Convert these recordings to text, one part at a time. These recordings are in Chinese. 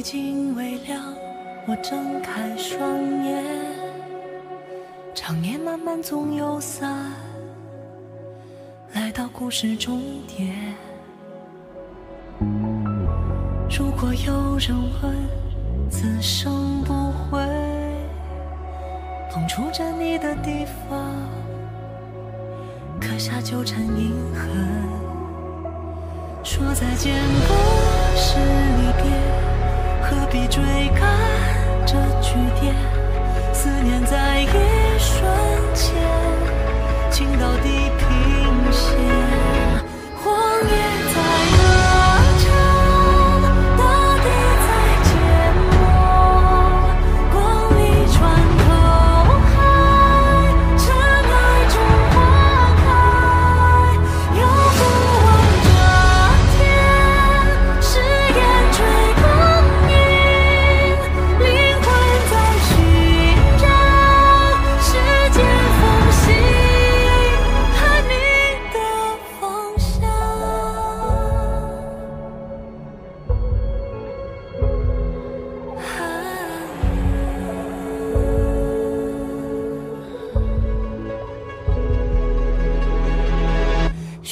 已经微亮，我睁开双眼，长夜漫漫总有散，来到故事终点。如果有人问，此生不悔，碰触着你的地方，刻下纠缠印痕。说再见不是你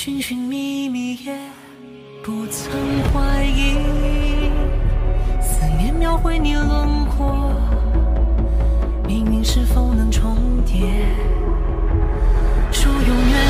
寻寻觅觅也不曾怀疑，思念描绘你轮廓，命运是否能重叠？说永远